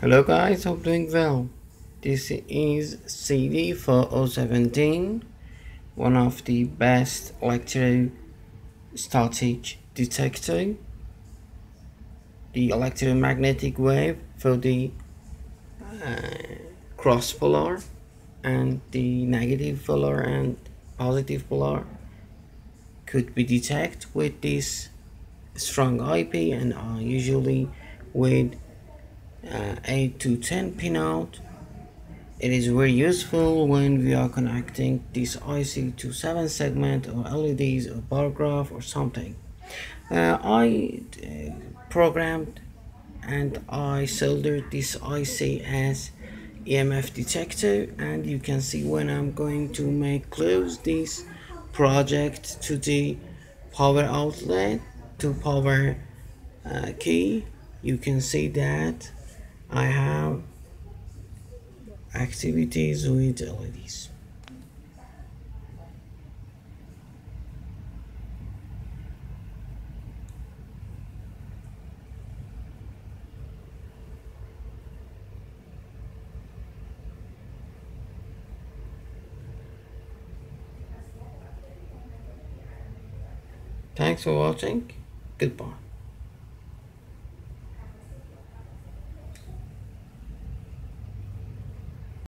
Hello guys, hope doing well. This is CD4017, one of the best electrostatic detector. The electromagnetic wave for the uh, cross polar and the negative polar and positive polar could be detected with this strong IP and uh, usually with uh, 8 to 10 pin out it is very useful when we are connecting this IC to 7 segment or LEDs or bar graph or something. Uh, I uh, programmed and I soldered this IC as EMF detector and you can see when I'm going to make close this project to the power outlet to power uh, key you can see that I have activities with LEDs. Thanks for watching. Goodbye.